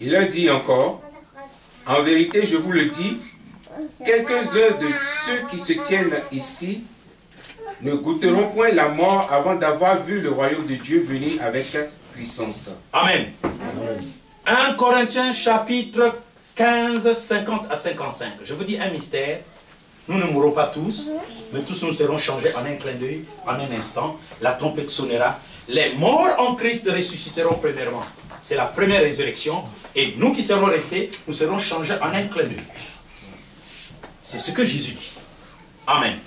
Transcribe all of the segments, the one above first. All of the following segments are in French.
Il a dit encore, en vérité, je vous le dis, quelques-uns de ceux qui se tiennent ici ne goûteront point la mort avant d'avoir vu le royaume de Dieu venir avec puissance. Amen. 1 Corinthiens chapitre 15, 50 à 55. Je vous dis un mystère. Nous ne mourrons pas tous, mais tous nous serons changés en un clin d'œil, en un instant. La trompette sonnera. Les morts en Christ ressusciteront premièrement. C'est la première résurrection. Et nous qui serons restés, nous serons changés en un clin d'œil. C'est ce que Jésus dit. Amen.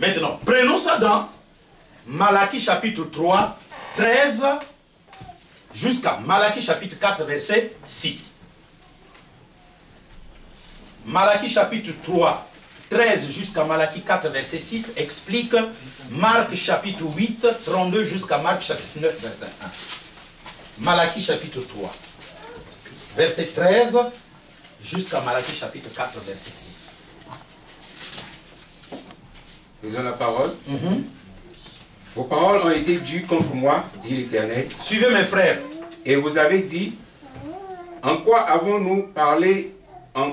Maintenant, prenons ça dans Malachie chapitre 3, 13 jusqu'à Malachie chapitre 4, verset 6. Malachie chapitre 3, 13 jusqu'à Malachie 4, verset 6 explique Marc chapitre 8, 32 jusqu'à Marc chapitre 9, verset 1. Malachie chapitre 3, verset 13 jusqu'à Malachie chapitre 4, verset 6. Faisons la parole. Mhm. Vos paroles ont été dues contre moi, dit l'Éternel. Suivez mes frères. Et vous avez dit, en quoi avons-nous parlé, en,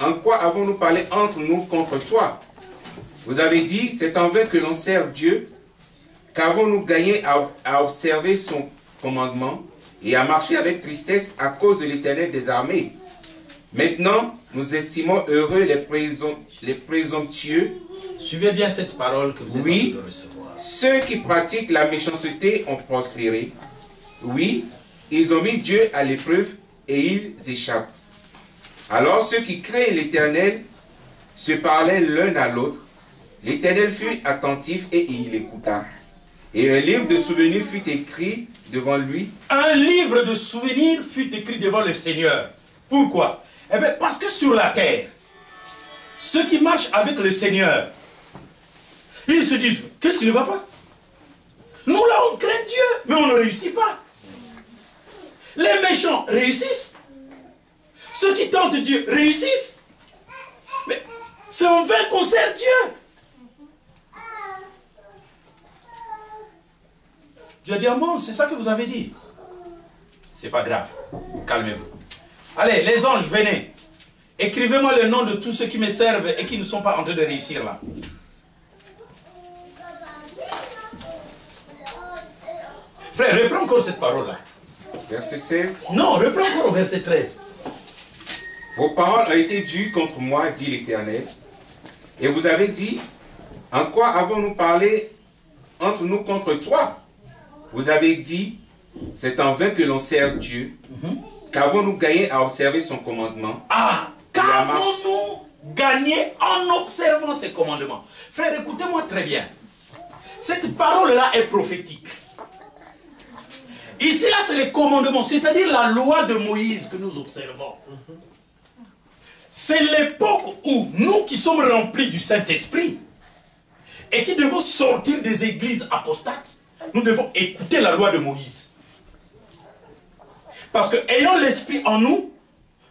en quoi avons-nous parlé entre nous contre toi? Vous avez dit, c'est en vain que l'on sert Dieu, qu'avons-nous gagné à, à observer son commandement? Et à marcher avec tristesse à cause de l'Éternel des armées Maintenant, nous estimons heureux les, présomptueux, Suivez bien cette parole que vous êtes Oui. de recevoir. ceux qui pratiquent la méchanceté ont prospéré. Oui, ils ont mis Dieu à l'épreuve et ils échappent. Alors ceux qui craignent l'Éternel se parlaient l'un à l'autre. L'Éternel fut attentif et il écouta. Et un livre de souvenirs fut écrit devant lui. Un livre de souvenirs fut écrit devant le Seigneur. Pourquoi? Eh bien, parce que sur la terre, ceux qui marchent avec le Seigneur, ils se disent, qu'est-ce qui ne va pas? Nous là, on craint Dieu, mais on ne réussit pas. Les méchants réussissent. Ceux qui tentent Dieu réussissent. Mais c'est en vain qu'on sert Dieu. Dieu a dit, ah bon, c'est ça que vous avez dit. C'est pas grave. Calmez-vous. Allez, les anges, venez. Écrivez-moi le nom de tous ceux qui me servent et qui ne sont pas en train de réussir là. Frère, reprends encore cette parole-là. Verset 16. Non, reprends encore au verset 13. Vos paroles ont été dues contre moi, dit l'Éternel. Et vous avez dit, en quoi avons-nous parlé entre nous contre toi? Vous avez dit, c'est en vain que l'on sert Dieu. Qu'avons-nous gagné à observer son commandement? Ah, qu'avons-nous gagné en observant ces commandements? Frère, écoutez-moi très bien. Cette parole-là est prophétique. Ici, là, c'est les commandements, c'est-à-dire la loi de Moïse que nous observons. C'est l'époque où nous qui sommes remplis du Saint-Esprit et qui devons sortir des églises apostates, nous devons écouter la loi de Moïse. Parce que ayant l'Esprit en nous,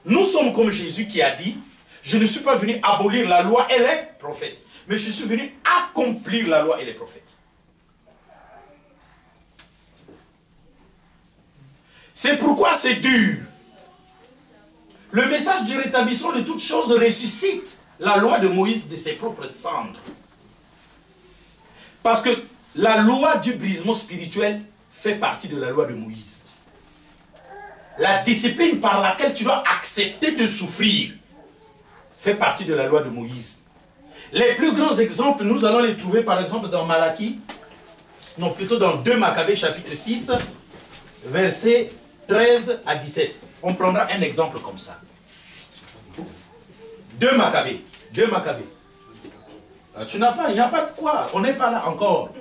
nous sommes comme Jésus qui a dit, je ne suis pas venu abolir la loi et les prophètes, mais je suis venu accomplir la loi et les prophètes. C'est pourquoi c'est dur. Le message du rétablissement de toutes choses ressuscite la loi de Moïse de ses propres cendres. Parce que la loi du brisement spirituel fait partie de la loi de Moïse. La discipline par laquelle tu dois accepter de souffrir fait partie de la loi de Moïse. Les plus grands exemples, nous allons les trouver par exemple dans Malachie, non plutôt dans 2 Maccabées chapitre 6, versets 13 à 17. On prendra un exemple comme ça. 2 Maccabées. 2 Maccabées. Ah, Tu n'as pas, il n'y a pas de quoi. On n'est pas là encore.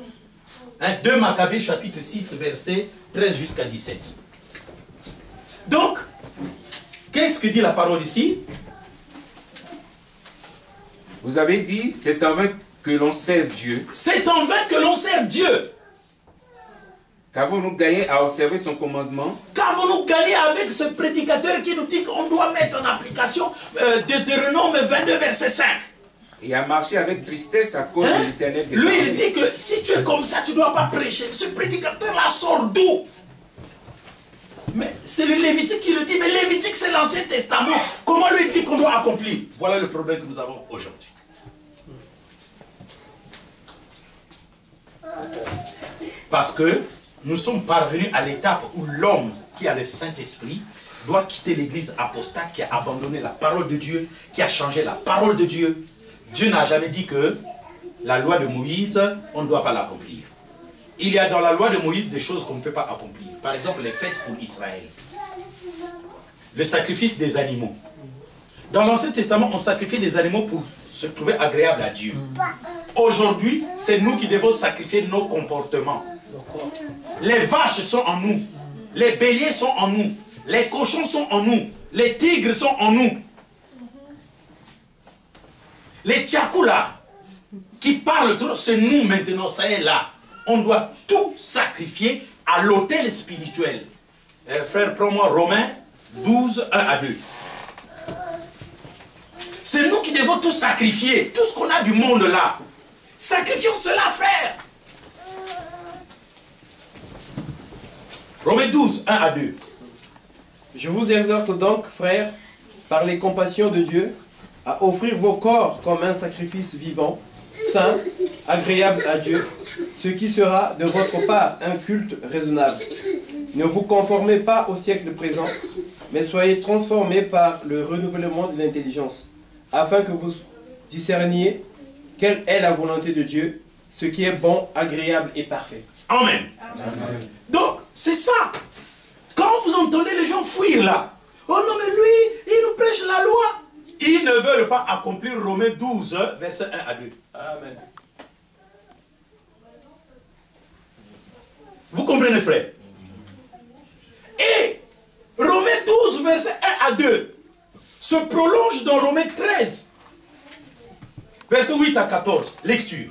Hein, 2 Maccabées chapitre 6, verset 13 jusqu'à 17. Donc, qu'est-ce que dit la parole ici? Vous avez dit, c'est en vain que l'on sert Dieu. C'est en vain que l'on sert Dieu. Qu'avons-nous gagné à observer son commandement? Qu'avons-nous gagné avec ce prédicateur qui nous dit qu'on doit mettre en application euh, Deutéronome 22, verset 5 et à marcher avec tristesse à cause Hein? de l'éternel des Lui, il dit que si tu es comme ça, tu ne dois pas prêcher. Ce prédicateur-là sort d'où? Mais c'est le Lévitique qui le dit, mais Lévitique c'est l'Ancien Testament. Comment lui dit qu'on doit accomplir? Voilà le problème que nous avons aujourd'hui. Parce que nous sommes parvenus à l'étape où l'homme qui a le Saint-Esprit doit quitter l'église apostate qui a abandonné la parole de Dieu, qui a changé la parole de Dieu. Dieu n'a jamais dit que la loi de Moïse, on ne doit pas l'accomplir. Il y a dans la loi de Moïse des choses qu'on ne peut pas accomplir. Par exemple, les fêtes pour Israël. Le sacrifice des animaux. Dans l'Ancien Testament, on sacrifiait des animaux pour se trouver agréable à Dieu. Aujourd'hui, c'est nous qui devons sacrifier nos comportements. Les vaches sont en nous. Les béliers sont en nous. Les cochons sont en nous. Les tigres sont en nous. Les tiakoulas qui parlent trop, c'est nous maintenant, ça est là. On doit tout sacrifier à l'autel spirituel. Euh, frère, prends-moi Romains 12, 1 à 2. C'est nous qui devons tout sacrifier, tout ce qu'on a du monde là. Sacrifions cela, frère. Romains 12, 1 à 2. Je vous exhorte donc, frères, par les compassions de Dieu, à offrir vos corps comme un sacrifice vivant, saint, agréable à Dieu, ce qui sera de votre part un culte raisonnable. Ne vous conformez pas au siècle présent, mais soyez transformés par le renouvellement de l'intelligence, afin que vous discerniez quelle est la volonté de Dieu, ce qui est bon, agréable et parfait. Amen. Donc, c'est ça. Quand vous entendez les gens fuir là, oh non mais lui, il nous prêche la loi. Ils ne veulent pas accomplir Romains 12, verset 1 à 2. Amen. Vous comprenez, frère? Et Romains 12, verset 1 à 2 se prolonge dans Romains 13, verset 8 à 14. Lecture.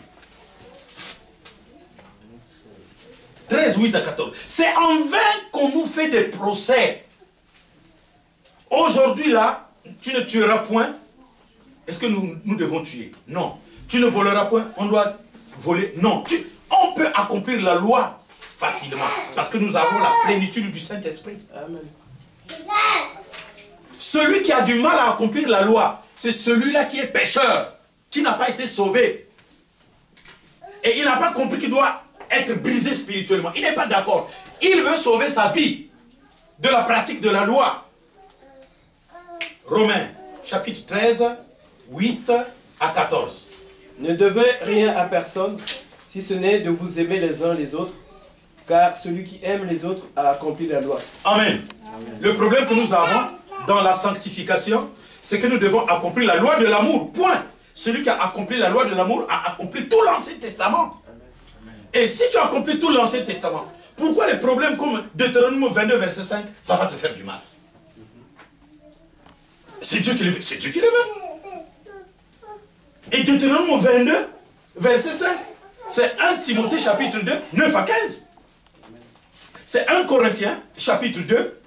13, 8 à 14. C'est en vain qu'on nous fait des procès. Aujourd'hui, là, tu ne tueras point. Est-ce que nous, nous devons tuer? Non. Tu ne voleras point. On doit voler. Non. Tu- on peut accomplir la loi facilement. Parce que nous avons la plénitude du Saint-Esprit. Amen. Celui qui a du mal à accomplir la loi, c'est celui-là qui est pécheur, qui n'a pas été sauvé. Et il n'a pas compris qu'il doit être brisé spirituellement. Il n'est pas d'accord. Il veut sauver sa vie de la pratique de la loi. Romains, chapitre 13, 8 à 14. Ne devez rien à personne, si ce n'est de vous aimer les uns les autres, car celui qui aime les autres a accompli la loi. Amen. Le problème que nous avons dans la sanctification, c'est que nous devons accomplir la loi de l'amour. Point. Celui qui a accompli la loi de l'amour a accompli tout l'Ancien Testament. Et si tu accomplis tout l'Ancien Testament, pourquoi les problèmes comme Deutéronome 22, verset 5, ça va te faire du mal? C'est Dieu qui le veut. C'est Dieu qui le veut. Et Deutéronome 22, verset 5, c'est 1 Timothée chapitre 2, 9 à 15. C'est 1 Corinthiens chapitre 2,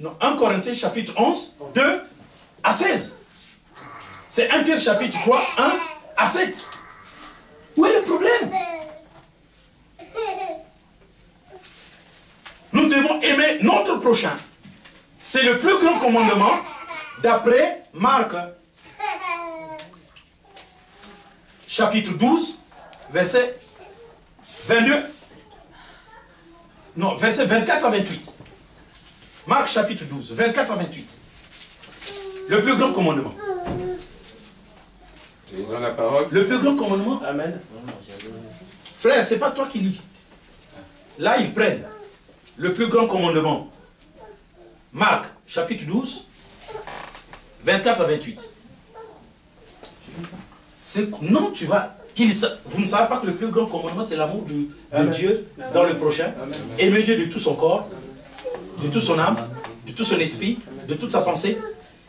non, 1 Corinthiens chapitre 11, 2 à 16. C'est 1 Pierre chapitre 3, 1 à 7. Où est le problème? Nous devons aimer notre prochain. C'est le plus grand commandement d'après Marc chapitre 12, verset 22. Non, verset 24 à 28. Marc chapitre 12, 24 à 28. Le plus grand commandement. Ils ont la parole. Le plus grand commandement. Amen. Frère, c'est pas toi qui lis. Là, ils prennent le plus grand commandement. Marc, chapitre 12, 24 à 28. C'est- Non, tu vas. il vous ne savez pas que le plus grand commandement, c'est l'amour de. Dieu dans le prochain. Aimer Dieu de tout son corps, de toute son âme, de tout son esprit, de toute sa pensée,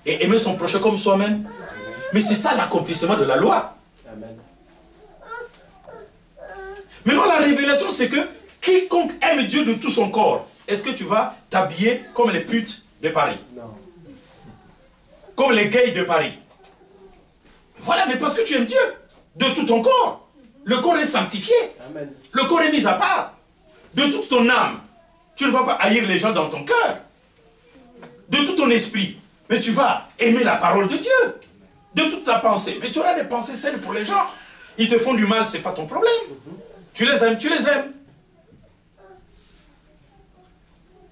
et aimer son prochain comme soi-même. Mais c'est ça l'accomplissement de la loi. Maintenant, la révélation, c'est que quiconque aime Dieu de tout son corps, est-ce que tu vas t'habiller comme les putes de Paris? Non. Comme les gays de Paris Voilà, mais parce que tu aimes Dieu de tout ton corps. Le corps est sanctifié. Amen. Le corps est mis à part. De toute ton âme. Tu ne vas pas haïr les gens dans ton cœur. de tout ton esprit, mais tu vas aimer la parole de Dieu, de toute ta pensée. Mais tu auras des pensées saines pour les gens. Ils te font du mal, c'est pas ton problème. Tu les aimes, tu les aimes.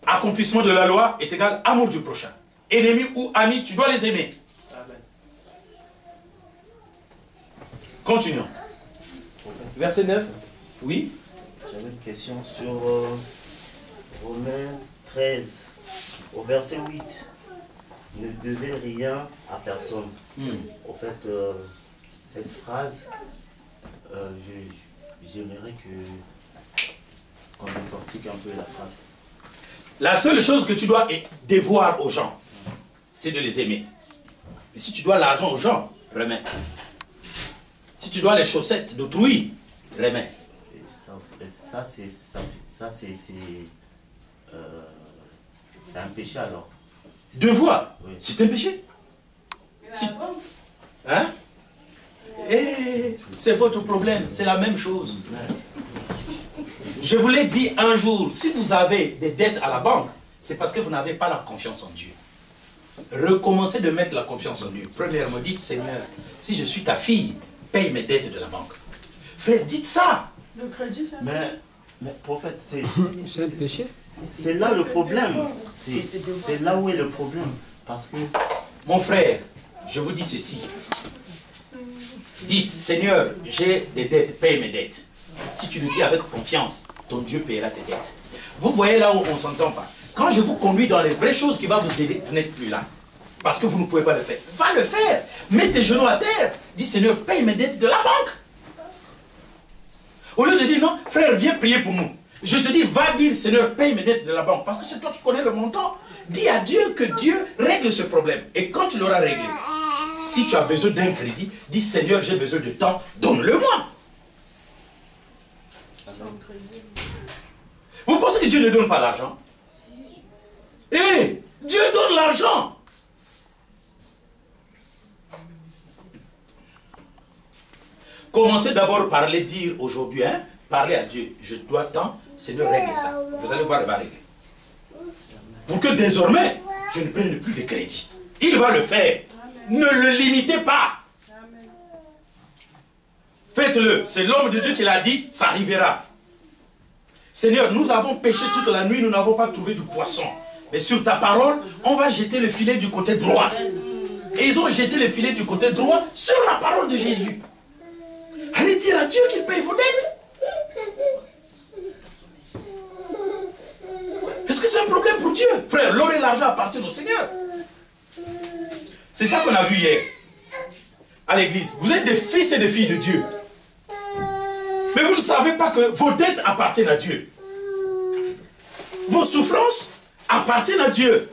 Accomplissement de la loi est égal amour du prochain. Ennemi ou ami, tu dois les aimer. Continuons. Verset 9. Oui J'avais une question sur euh, Romains 13, au verset 8. Ne devez rien à personne. Hmm. En fait, euh, cette phrase, euh, je- j'aimerais que qu'on décortique un peu la phrase. La seule chose que tu dois dévoir aux gens, c'est de les aimer. Mais si tu dois l'argent aux gens, remets. Si tu dois les chaussettes d'autrui, remets. Et ça, c'est ça, ça, c'est euh, c'est un péché alors. Devoir, Oui. c'est un péché. Si- Hein? Eh, c'est votre problème, c'est la même chose. Je vous l'ai dit un jour, si vous avez des dettes à la banque, c'est parce que vous n'avez pas la confiance en Dieu. Recommencez de mettre la confiance en Dieu. Premièrement, dites Seigneur, si je suis ta fille, paye mes dettes de la banque. Frère, dites ça. Le crédit, Mais, mais prophète, c'est C'est là le problème. C'est c'est là où est le problème. Parce que Mon frère, je vous dis ceci. Dites, Seigneur, j'ai des dettes, paye mes dettes. Si tu le dis avec confiance, ton Dieu payera tes dettes. Vous voyez là où on ne s'entend pas. Quand je vous conduis dans les vraies choses qui vont vous aider, vous n'êtes plus là. Parce que vous ne pouvez pas le faire. Va le faire. Mets tes genoux à terre. Dis, Seigneur, paye mes dettes de la banque. Au lieu de dire, non, frère, viens prier pour nous. Je te dis, va dire, Seigneur, paye mes dettes de la banque. Parce que c'est toi qui connais le montant. Dis à Dieu que Dieu règle ce problème. Et quand tu l'auras réglé, si tu as besoin d'un crédit, dis, Seigneur, j'ai besoin de temps, donne-le-moi. Vous pensez que Dieu ne donne pas l'argent? Eh, Dieu donne l'argent. Commencez d'abord par les dire aujourd'hui, hein, parlez à Dieu. Je dois tant, Seigneur, règle ça. Vous allez voir, il va régler. Pour que désormais, je ne prenne plus de crédit. Il va le faire. Ne le limitez pas. Faites-le. C'est l'homme de Dieu qui l'a dit, ça arrivera. Seigneur, nous avons pêché toute la nuit, nous n'avons pas trouvé du poisson. Mais sur ta parole, on va jeter le filet du côté droit. Et ils ont jeté le filet du côté droit sur la parole de Jésus. Allez dire à Dieu qu'il paye vos dettes. Est-ce que c'est un problème pour Dieu? Frère, l'or et l'argent appartiennent au Seigneur. C'est ça qu'on a vu hier à l'église. Vous êtes des fils et des filles de Dieu. Mais vous ne savez pas que vos dettes appartiennent à Dieu. Vos souffrances appartiennent à Dieu.